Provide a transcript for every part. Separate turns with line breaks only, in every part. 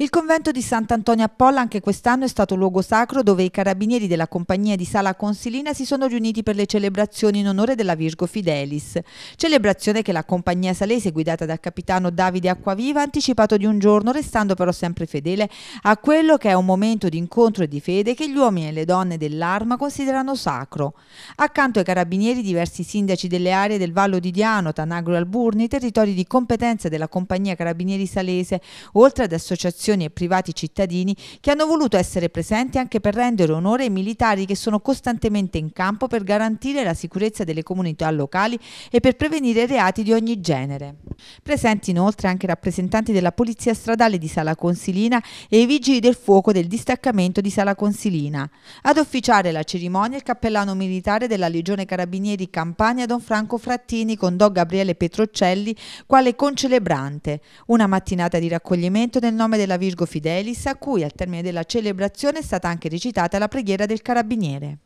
Il convento di Sant'Antonio a Polla anche quest'anno è stato luogo sacro dove i carabinieri della compagnia di Sala Consilina si sono riuniti per le celebrazioni in onore della Virgo Fidelis. Celebrazione che la compagnia salese guidata dal capitano Davide Acquaviva ha anticipato di un giorno, restando però sempre fedele a quello che è un momento di incontro e di fede che gli uomini e le donne dell'arma considerano sacro. Accanto ai carabinieri diversi sindaci delle aree del Vallo di Diano, Tanagro e Alburni, territori di competenza della compagnia carabinieri salese, oltre ad associazioni associazioni e privati cittadini che hanno voluto essere presenti anche per rendere onore ai militari che sono costantemente in campo per garantire la sicurezza delle comunità locali e per prevenire reati di ogni genere. Presenti inoltre anche rappresentanti della Polizia Stradale di Sala Consilina e i Vigili del Fuoco del distaccamento di Sala Consilina. Ad officiare la cerimonia il cappellano militare della Legione Carabinieri Campania Don Franco Frattini con Don Gabriele Petrocelli quale concelebrante. Una mattinata di raccoglimento nel nome della Virgo Fidelis a cui al termine della celebrazione è stata anche recitata la preghiera del carabiniere.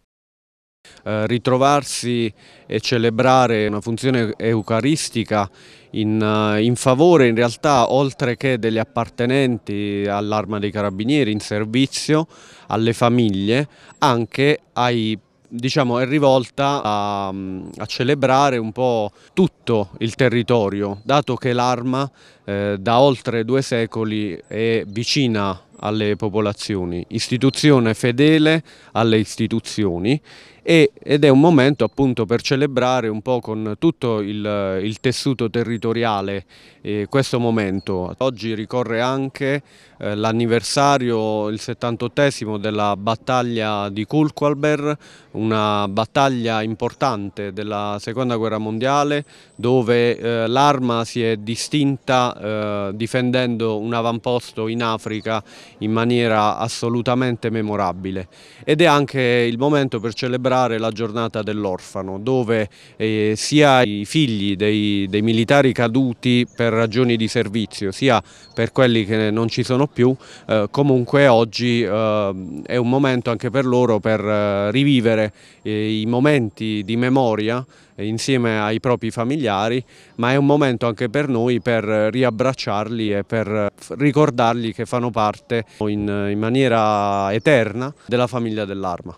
Eh, ritrovarsi e celebrare una funzione eucaristica in, uh, in, favore in realtà oltre che degli appartenenti all'arma dei carabinieri in servizio, alle famiglie, anche ai diciamo, è rivolta a, a, celebrare un po' tutto il territorio, dato che l'arma eh, da oltre due secoli è vicina alle popolazioni, istituzione fedele alle istituzioni e, ed è un momento appunto per celebrare un po' con tutto il, il tessuto territoriale eh, questo momento. Oggi ricorre anche eh, l'anniversario, il 78esimo della battaglia di Kulkwalber, una battaglia importante della seconda guerra mondiale dove eh, l'arma si è distinta eh, difendendo un avamposto in Africa in maniera assolutamente memorabile. Ed è anche il momento per celebrare la giornata dell'orfano dove eh, sia i figli dei, dei, militari caduti per ragioni di servizio sia per quelli che non ci sono più eh, comunque oggi eh, è un momento anche per loro per eh, rivivere eh, i momenti di memoria insieme ai propri familiari, ma è un momento anche per noi per riabbracciarli e per ricordargli che fanno parte in, in maniera eterna della famiglia dell'arma.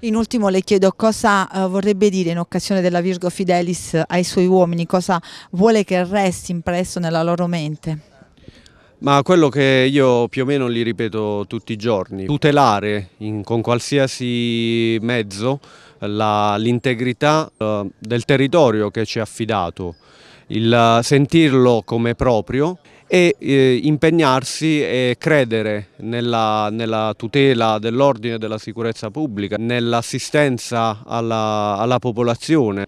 In ultimo le chiedo cosa uh, vorrebbe dire in occasione della Virgo Fidelis ai suoi uomini, cosa vuole che resti impresso nella loro mente?
Ma quello che io più o meno gli ripeto tutti i giorni, tutelare in, con qualsiasi mezzo l'integrità uh, del territorio che ci ha affidato, il sentirlo come proprio e eh, impegnarsi e credere nella, nella tutela dell'ordine e della sicurezza pubblica, nell'assistenza alla, alla popolazione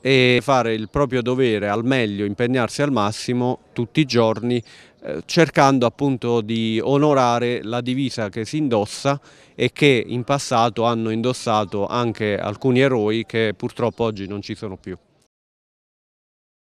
e fare il proprio dovere al meglio, impegnarsi al massimo tutti i giorni eh, cercando appunto di onorare la divisa che si indossa e che in passato hanno indossato anche alcuni eroi che purtroppo oggi non ci sono più.